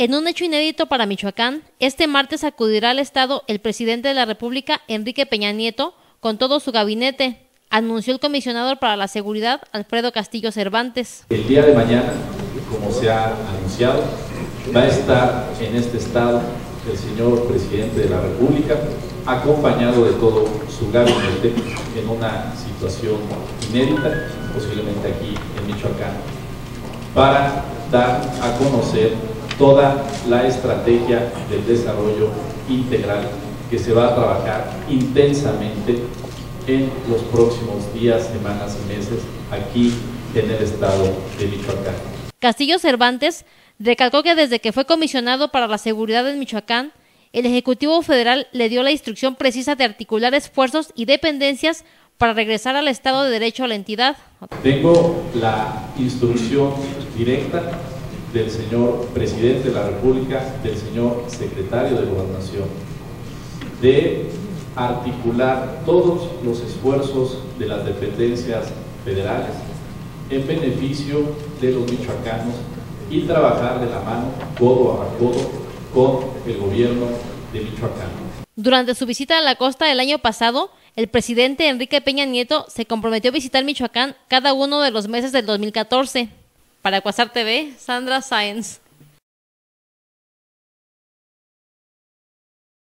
En un hecho inédito para Michoacán, este martes acudirá al Estado el presidente de la República, Enrique Peña Nieto, con todo su gabinete, anunció el comisionado para la seguridad, Alfredo Castillo Cervantes. El día de mañana, como se ha anunciado, va a estar en este Estado el señor presidente de la República, acompañado de todo su gabinete en una situación inédita, posiblemente aquí en Michoacán, para dar a conocer toda la estrategia del desarrollo integral que se va a trabajar intensamente en los próximos días, semanas y meses aquí en el estado de Michoacán. Castillo Cervantes recalcó que desde que fue comisionado para la seguridad en Michoacán, el Ejecutivo Federal le dio la instrucción precisa de articular esfuerzos y dependencias para regresar al Estado de Derecho a la entidad. Tengo la instrucción directa del señor presidente de la República, del señor secretario de Gobernación, de articular todos los esfuerzos de las dependencias federales en beneficio de los michoacanos y trabajar de la mano, codo a codo, con el gobierno de Michoacán. Durante su visita a la costa el año pasado, el presidente Enrique Peña Nieto se comprometió a visitar Michoacán cada uno de los meses del 2014. Para Cuasar TV, Sandra Sáenz.